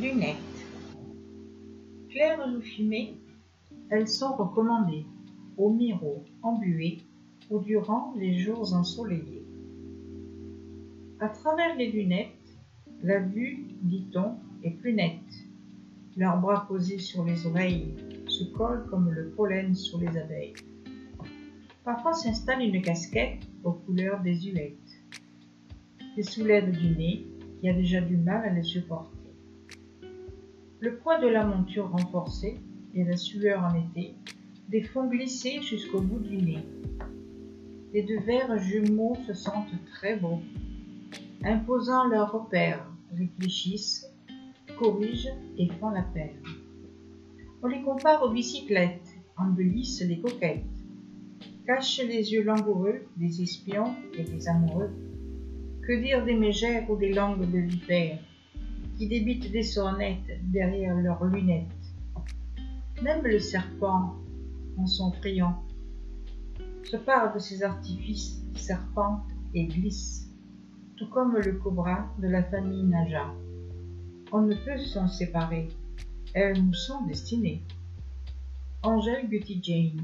Lunettes. Claires ou fumées, elles sont recommandées au miro embué ou durant les jours ensoleillés. À travers les lunettes, la vue, dit-on, est plus nette. Leurs bras posés sur les oreilles se collent comme le pollen sur les abeilles. Parfois s'installe une casquette aux couleurs désuètes. Les soulèvent du nez qui a déjà du mal à les supporter. Le poids de la monture renforcée et la sueur en été les font glisser jusqu'au bout du nez. Les deux verres jumeaux se sentent très beaux. Imposant leurs repères, réfléchissent, corrigent et font la paire. On les compare aux bicyclettes, embellissent les coquettes, cachent les yeux langoureux des espions et des amoureux. Que dire des mégères ou des langues de vipères? Qui débitent des sonnettes derrière leurs lunettes Même le serpent, en son friand, se parle de ses artifices, serpente et glisse, tout comme le cobra de la famille Naja. On ne peut s'en séparer, elles nous sont destinées. Angèle Gutty Jane